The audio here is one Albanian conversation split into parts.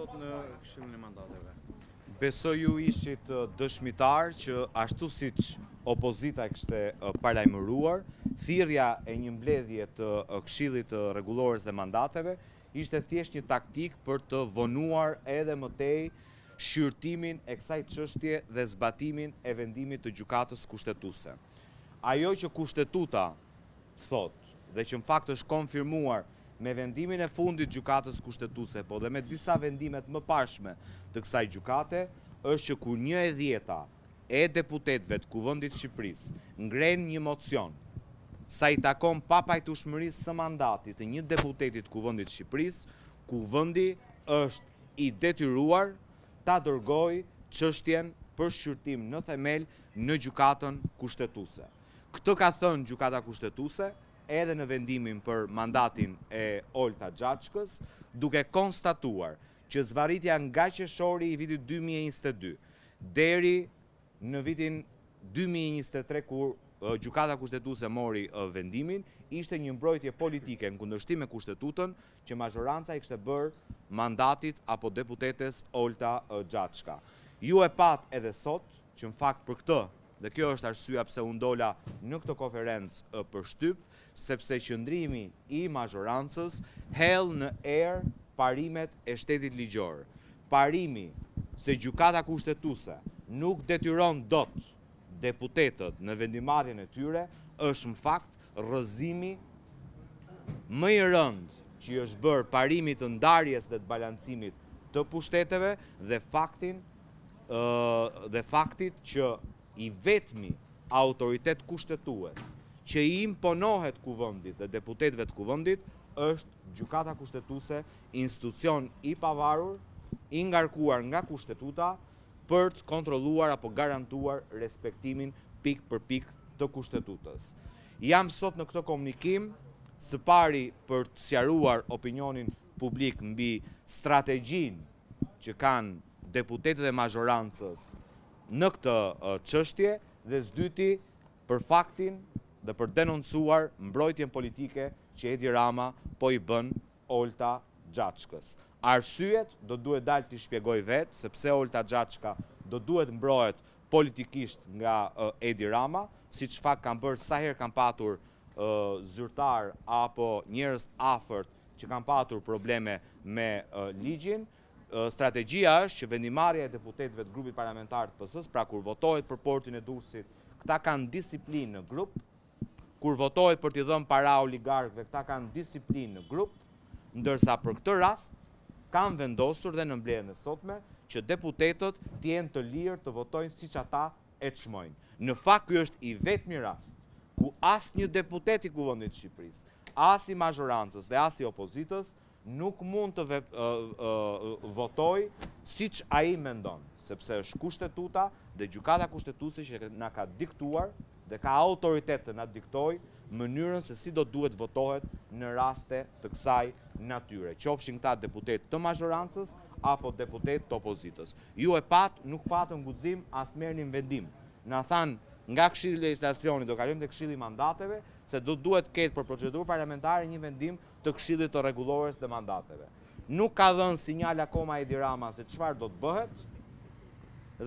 sot në këshillin e mandateve. Besoj ju ishit dëshmitarë që ashtu siç opozita e kishte paralajmëruar, thirrja e një mbledhje të këshillit të rregullores dhe mandateve, ishte thjesht një taktikë për të vonuar edhe më tej shqyrtimin e kësaj çështje dhe zbatimin e vendimit të gjykatës kushtetuese. Ajo që Kushtetuta thotë dhe që në fakt është konfirmuar me vendimin e fundit të Gjykatës Kushtetuese, po dhe me disa vendime të mëparshme të kësaj gjykate, është që kur një e dhjeta e deputetëve të Kuvendit të Shqipërisë ngrenë një mocion sa i takon papajtueshmërisë së mandatit të një deputeti të Kuvendit të Shqipërisë, Kuvendi është i detyruar ta dërgojë çështjen për shqyrtim në themel në Gjykatën Kushtetuese. Këtë ka thënë Gjykata Kushtetuese edhe në vendimin për mandatin e Olta Xhaçkës, duke konstatuar që zvarritja nga qershori i vitit dy mijë e njëzet e dy deri në vitin dy mijë e njëzet e tre kur Gjykata Kushtetuese mori vendimin, ishte një mbrojtje politike në kundërshtim me Kushtetutën që mazhoranca i kishte bërë mandatit apo deputetes Olta Xhaçka. Ju e patë edhe sot, që në fakt për këtë, dhe kjo është arsyeja pse unë dola në këtë konferencë për shtyp, sepse qëndrimi i mazhorancës hedh në erë parimet e shtetit ligjor. Parimi se Gjykata Kushtetuese nuk detyron dot deputetët në vendimarrjen e tyre është në fakt rrëzimi më i rëndë që i është bërë parimit të ndarjes dhe të balancimit të pushteteve dhe faktin dhe faktit që i vetmi autoritet kushtetues që i imponohet kuvendit dhe deputetëve të kuvendit është gjykata kushtetuese institucion i pavarur i ngarkuar nga kushtetuta për të kontrolluar apo garantuar respektimin pikë për pikë të Kushtetutës. Jam sot në këtë komunikim, së pari për të sqaruar opinionin publik mbi strategjinë që kanë deputetët e mazhorancës në këtë çështje dhe së dyti për faktin dhe për të denoncuar mbrojtjen politike që Edi Rama po i bën Olta Xhaçkës. Arsyet do duhet dalë t'i shpjegojë vetë se pse Olta Xhaçka do duhet mbrohet politikisht nga Edi Rama, siç fakt kanë bërë sa herë kanë patur zyrtarë apo njerëz të afërt që kanë patur probleme me ligjin. Strategjia është që vendimmarrja e deputetëve të grupit parlamentar të PS-së, pra kur votohet për portin e Durrësit, këta kanë disiplinë në grup, kur votohet për t'i dhënë para oligarkëve, këta kanë disiplinë në grup, ndërsa për këtë rast kanë vendosur dhe në mbledhjen e sotme që deputetët të jenë të lirë të votojnë siç ata e çmojnë. Në fakt ky është i vetmi rast ku asnjë deputet i Kuvendit të Shqipërisë, as i mazhorancës dhe as i opozitës nuk mund të votojë siç ai mendon, sepse është Kushtetuta dhe Gjykata Kushtetuese që na ka diktuar dhe ka autoritet të na diktojë mënyrën se si do duhet votohet në raste të kësaj natyre, qofshin këta deputetë të mazhorancës apo deputetë të opozitës. Ju e patë, nuk patën guxim as të merrnin vendim. Na thanë nga Këshilli i Legjislacionit, do kalojmë te Këshilli i Mandateve, se do duhet të ketë për procedurë parlamentare një vendim të Këshillit të Rregullores dhe Mandateve. Nuk ka dhënë sinjal akoma Edi Rama se çfarë do të bëhet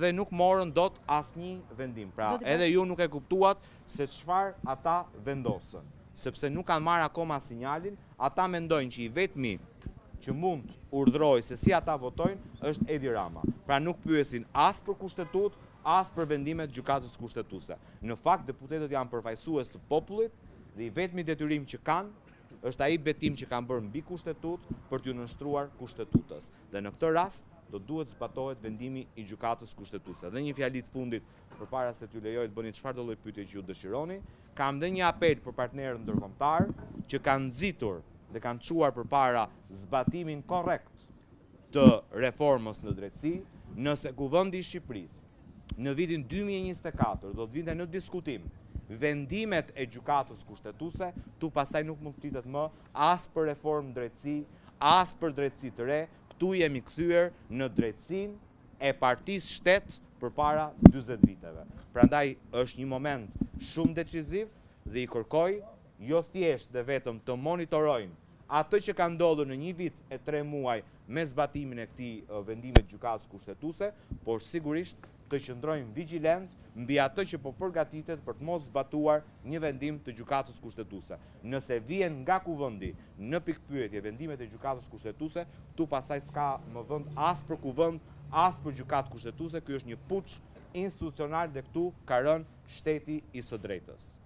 dhe nuk morën dot asnjë vendim. Pra, edhe ju nuk e kuptuat se çfarë ata vendosën, sepse nuk kanë marrë akoma sinjalin, ata mendojnë që i vetmi që mund të urdhërojë se si ata votojnë është Edi Rama. Pra nuk pyesin as për Kushtetutë, as për vendimet e Gjykatës Kushtetuese. Në fakt deputetët janë përfaqësues të popullit dhe i vetmi detyrim që kanë, Është ai betim që kanë bërë mbi Kushtetutë për t'iu nënshtruar Kushtetutës. Dhe në këtë rast do duhet të zbatohet vendimi i Gjykatës Kushtetuese. Dhe një fjali të fundit përpara se t'ju lejoj të bëni çfarëdo lloj pyetje që ju dëshironi, kam dhe një apel për partnerët ndërkombëtarë që kanë nxitur dhe kanë çuar përpara zbatimin korrekt të reformës në drejtësi, nëse Kuvendi i Shqipërisë, në vitin dy mijë e njëzet e katër do të vinte në diskutim vendimet e Gjykatës Kushtetuese, këtu pastaj nuk mund të flitet më as për reformë drejtësi, as për drejtësi të re, këtu jemi kthyer në drejtësinë e partisë shtet përpara dyzet viteve. Prandaj është një moment shumë deciziv dhe i kërkoj jo thjesht dhe vetëm të monitorojnë atë që ka ndodhur në një vit e tre muaj me zbatimin e këtij vendimi të Gjykatës Kushtetuese, por sigurisht të qëndrojnë vigjilentë mbi atë që po përgatitet për të mos zbatuar një vendim të Gjykatës Kushtetuese. Nëse vihen nga Kuvendi në pikëpyetje vendimet e Gjykatës Kushtetuese, këtu pastaj s'ka më vend as për Kuvend, as për Gjykatë Kushtetuese, ky është një puç institucional dhe këtu ka rënë shteti i së drejtës.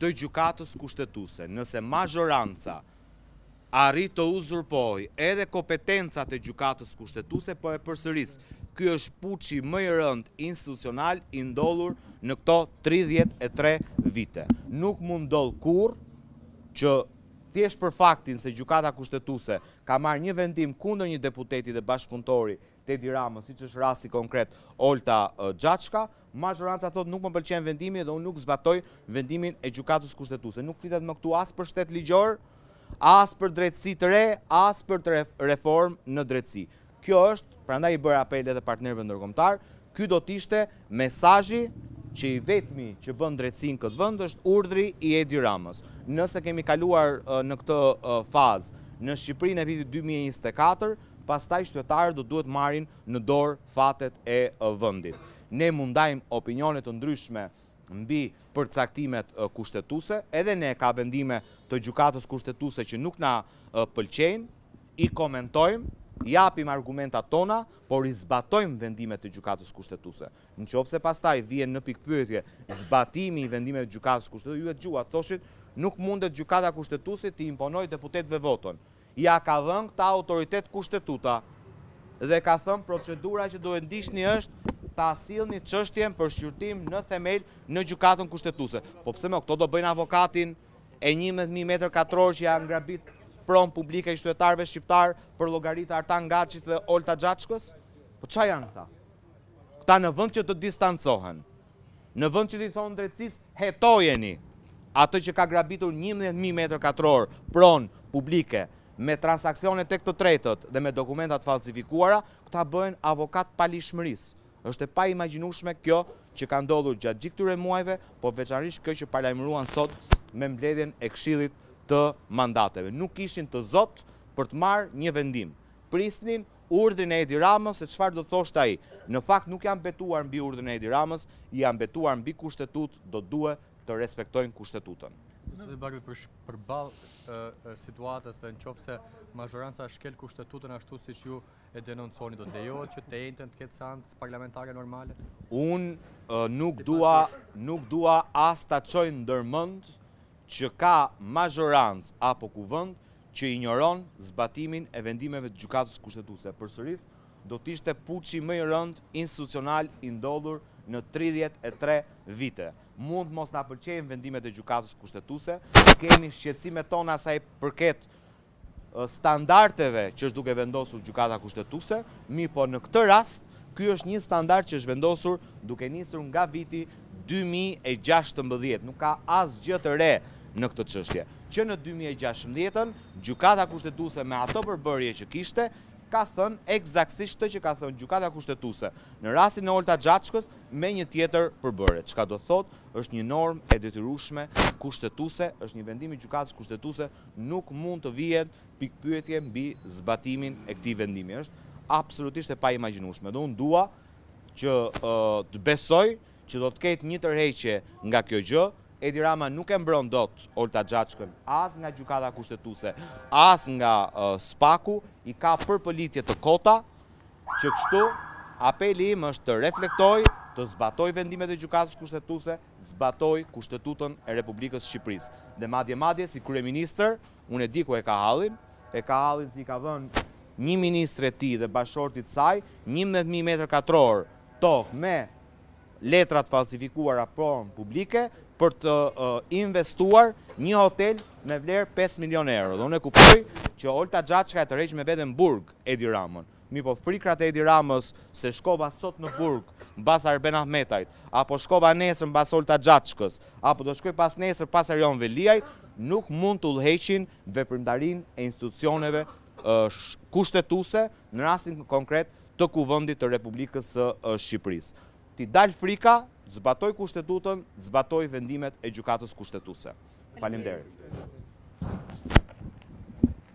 të Gjykatës Kushtetuese, nëse mazhoranca arrit të uzurpojë edhe kompetencat e Gjykatës Kushtetuese, po e përsëris, ky është puçi më i rëndë institucional i ndodhur në këto tridhjetë e tre vite. Nuk mund të ndodhë kurrë që thjesht për faktin se Gjykata Kushtetuese ka marrë një vendim kundër një deputeti dhe bashkëpunëtori Edi Ramës, siç është rasti konkret Olta Xhaçka, mazhoranca thotë nuk më pëlqen vendimi dhe unë nuk zbatoj vendimin e gjykatës kushtetuese. Nuk flitet më këtu as për shtet ligjor, as për drejtësi të re, as për reformë në drejtësi. Kjo është, prandaj i bëra apel edhe partnerëve ndërkombëtarë, ky do të ishte mesazhi që i vetmi që bën drejtësi në këtë vend është urdhri i Edi Ramës. Nëse kemi kaluar në këtë fazë në Shqipërinë e vitit 2024, Pastaj qytetarët do duhet marrin në dorë fatet e vendit. Ne mund të ndajmë opinione të ndryshme mbi përcaktimet kushtetuese, edhe ne ka vendime të Gjykatës Kushtetuese që nuk na pëlqejnë, i komentojmë, japim argumentat tona, por i zbatojmë vendimet e Gjykatës Kushtetuese. Nëqoftëse pastaj vjen në pikëpyetje zbatimi i vendimeve të Gjykatës Kushtetuese, ju e dëgjuat, thoshin, nuk mundet Gjykata Kushtetuese t'i imponojë deputetëve votën. Ja ka dhënë këtë autoritet kushtetuta dhe ka thënë procedura që duhet ndiqni është ta sillni çështjen për shqyrtim në themel në Gjykatën Kushtetuese. Po pse mo këta do bëjnë avokatin e 11000 metër katrorë që janë grabit pronë publike e qytetarëve shqiptarë për llogari të Artan Gaçit dhe Olta Xhaçkës? Po ça janë këta? Këta në vend që të distancohen, Në vend që t'i thonë drejtësisë hetojeni atë që ka grabitur njëmbëdhjetë mijë metër katrorë pronë publike me transaksione tek të tretët dhe me dokumenta të falsifikuara, këta bëhen avokatë të paligjshmërisë. Është e paimagjinueshme kjo që ka ndodhur gjatë gjithë këtyre muajve, por veçanërisht kjo që paralajmëruan sot me mbledhjen e Këshillit të Mandateve. Nuk ishin të zot për të marrë një vendim. Prisnin urdhrin e Edi Ramës se çfarë do të thoshte ai. Në fakt nuk janë betuar mbi urdhrin e Edi Ramës, janë betuar mbi Kushtetutë, do duhet të respektojnë Kushtetutën. Zoti Bardhi përballë situatës dhe në qoftë se mazhoranca shkel Kushtetutën ashtu siç ju e denonconi, do të lejohet që të enjten të ketë seancë parlamentare normale? Unë nuk dua as ta çoj ndër mend që ka mazhorancë apo kuvend që injoron zbatimin e vendimeve të Gjykatës Kushtetuese, përsëris, do të ishte puçi më i rëndë institucional i ndodhur në tridhjetë e tre vite. Mund të mos na pëlqejnë vendimet e Gjykatës Kushtetuese, kemi shqetësimet tona sa i përket standardeve që është duke vendosur Gjykata Kushtetuese, mirëpo në këtë rast, Ky është një standard që është vendosur duke nisur nga viti dy mijë e gjashtëmbëdhjetë, nuk ka asgjë të re në këtë çështje. Që në dy mijë e gjashtëmbëdhjetën, Gjykata Kushtetuese me atë përbërje që kishte, ka thënë ekzaktësisht këtë që ka thënë Gjykata Kushtetuese në rastin e Olta Xhaçkës me një tjetër përbërje. Çka do të thotë, është një normë e detyrueshme kushtetuese, është një vendim i Gjykatës Kushtetuese, nuk mund të vihen Pikëpyetje mbi zbatimin e këtij vendimi është absolutisht e paimagjinueshme dhe unë dua që të besoj që do të ketë një tërheqje nga kjo gjë, Edi Rama nuk e mbron dot Olta Xhaçkën as nga Gjykata Kushtetuese, as nga SPAK-u, i ka përpëlitje të kota, që kështu apeli im është të reflektojë, të zbatojë vendimet e Gjykatës Kushtetuese, të zbatojë Kushtetutën e Republikës Shqipërisë. Dhe madje madje si kryeministër, Unë e di ku e ka hallin, e ka hallin se i ka dhënë një ministre tij dhe bashkëshortit të saj njëmbëdhjetë mijë metër katrorë tokë me letra të fallsifikuara pronë publike për të investuar një hotel me vlerë pesë milionë euro. Dhe unë e kuptoj që Olta Xhaçka e tërheq me vete në burg Edi Ramën. Mirëpo frikrat e Edi Ramës se shkova sot në burg mbas Arben Ahmetajt, apo shkova nesër mbas Olta Xhaçkës, apo do shkoj pasnesër pas Erion Veliajt, nuk mund të udhëheqin veprimtarinë e institucioneve kushtetuese, në rastin konkret të Kuvendit të Republikës së Shqipërisë. T'i dalë frika, të zbatojë Kushtetutën, të zbatojë vendimet e Gjykatës Kushtetuese. Faleminderit.